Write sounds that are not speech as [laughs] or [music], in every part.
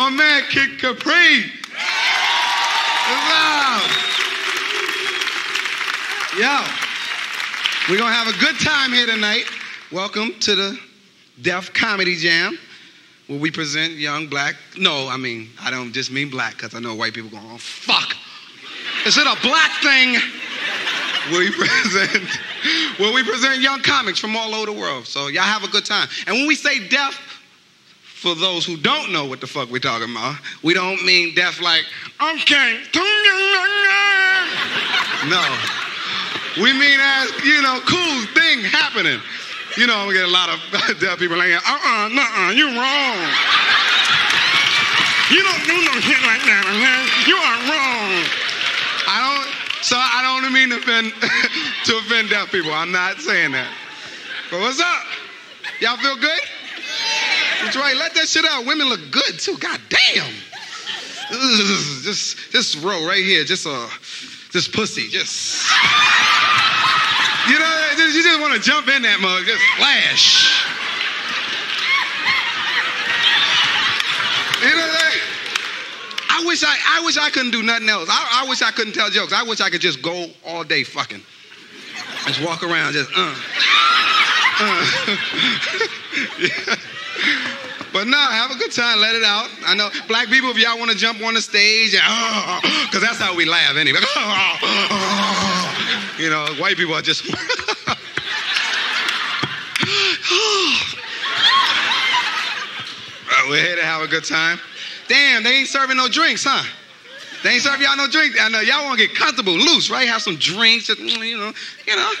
Kid Capri. Wow. Yo, we're gonna have a good time here tonight. Welcome to the Def Comedy Jam, where we present young black. No, I mean I don't just mean black because I know white people going, oh fuck. Is it a black thing? We present, [laughs] where we present young comics from all over the world. So y'all have a good time. And when we say deaf, for those who don't know what the fuck we're talking about, we don't mean deaf like, okay. No. We mean as, you know, cool thing happening. You know, we get a lot of [laughs] deaf people like, uh-uh, nuh-uh, you're wrong. You don't do no shit like that, man. You are wrong. I don't, so I don't mean to offend, [laughs] to offend deaf people. I'm not saying that. But what's up? Y'all feel good? That's right. Let that shit out. Women look good too. God damn. Just, just roll right here. Just uh, just pussy. Just. You know, you just want to jump in that mug. Just flash. You know that? I wish I, I wish I couldn't do nothing else. I, I wish I couldn't tell jokes. I wish I could just go all day fucking. Just walk around, just uh. [laughs] But no, have a good time, let it out. I know black people, if y'all want to jump on the stage, because [laughs] that's how we laugh anyway. [laughs] you know, white people are just. We're here to have a good time. Damn, they ain't serving no drinks, huh? They ain't serving y'all no drinks. I know y'all want to get comfortable, loose, right? Have some drinks, you know, you know.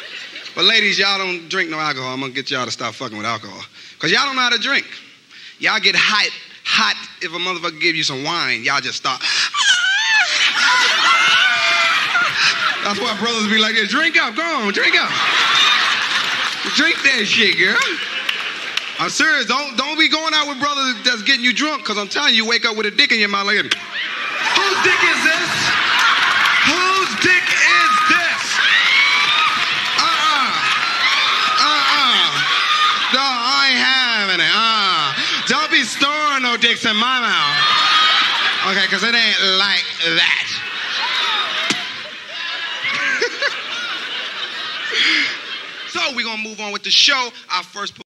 But ladies, y'all don't drink no alcohol. I'm gonna get y'all to stop fucking with alcohol, cause y'all don't know how to drink. Y'all get hot, hot if a motherfucker give you some wine. Y'all just start. That's why brothers be like, yeah, drink up, go on, drink up. drink that shit, girl. I'm serious. Don't don't be going out with brothers that's getting you drunk, cause I'm telling you, you wake up with a dick in your mouth like, whose dick is this? Dicks in my mouth. Okay, cause it ain't like that. [laughs] so we're gonna move on with the show. Our first